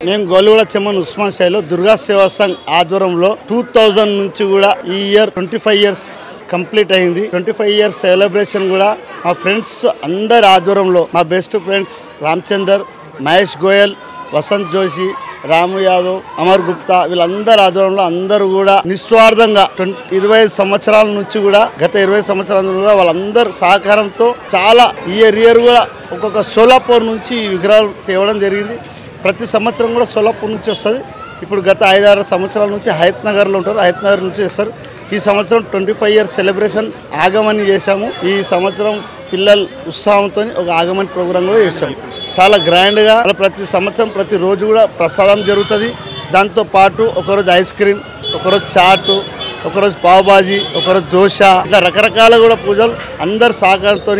మేము గోలివాడ చెమ్మన్ ఉస్మాన్ షాయిలో దుర్గా సేవా సంఘ్ ఆధ్వర్యంలో టూ థౌజండ్ నుంచి కూడా ఈ year twenty five years complete అయింది. ట్వంటీ ఫైవ్ ఇయర్స్ సెలబ్రేషన్ కూడా మా ఫ్రెండ్స్ అందరి ఆధ్వర్యంలో మా బెస్ట్ ఫ్రెండ్స్ రామచందర్ మహేష్ గోయల్ వసంత్ జోషి రాము యాదవ్ అమర్ గుప్తా వీళ్ళందరి ఆధ్వర్యంలో అందరూ కూడా నిస్వార్థంగా ట్వంటీ ఇరవై ఐదు సంవత్సరాల నుంచి కూడా గత ఇరవై సంవత్సరాల నుంచి కూడా వాళ్ళందరూ సహకారంతో చాలా ఇయర్ ఇయర్ కూడా ఒక్కొక్క సోలాపూర్ నుంచి ఈ విగ్రహాలు తేవడం జరిగింది. ప్రతి సంవత్సరం కూడా సోలాపూర్ నుంచి వస్తుంది. ఇప్పుడు గత ఐదారు సంవత్సరాల నుంచి హయత్ నగర్లో ఉంటారు. హయత్ నగర్ నుంచి చేస్తారు ఈ సంవత్సరం ట్వంటీ ఫైవ్ ఇయర్స్ సెలబ్రేషన్ ఆగమని చేశాము. ఈ సంవత్సరం పిల్లలు ఉత్సాహంతో ఒక ఆగమని ప్రోగ్రాం కూడా చేస్తాం చాలా గ్రాండ్గా ప్రతి సంవత్సరం ప్రతి రోజు కూడా ప్రసాదం జరుగుతుంది. దాంతో పాటు ఒకరోజు ఐస్ క్రీమ్ ఒకరోజు చాటు ఒకరోజు పావుబాజీ ఒకరోజు దోశ ఇట్లా రకరకాల కూడా పూజలు అందరు సహకారంతో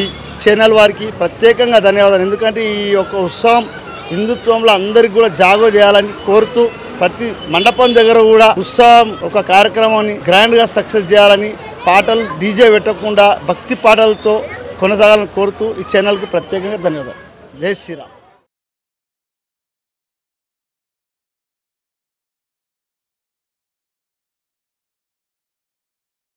ఈ ఛానల్ వారికి ప్రత్యేకంగా ధన్యవాదాలు. ఎందుకంటే ఈ యొక్క ఉత్సవం హిందుత్వంలో అందరికి కూడా జాగో చేయాలని కోరుతూ ప్రతి మండపం దగ్గర కూడా ఉత్సవం ఒక కార్యక్రమాన్ని గ్రాండ్గా సక్సెస్ చేయాలని పాటలు డీజే పెట్టకుండా భక్తి పాటలతో కొనసాగాలని కోరుతూ ఈ ఛానల్కు ప్రత్యేకంగా ధన్యవాదాలు. జై శ్రీరామ్.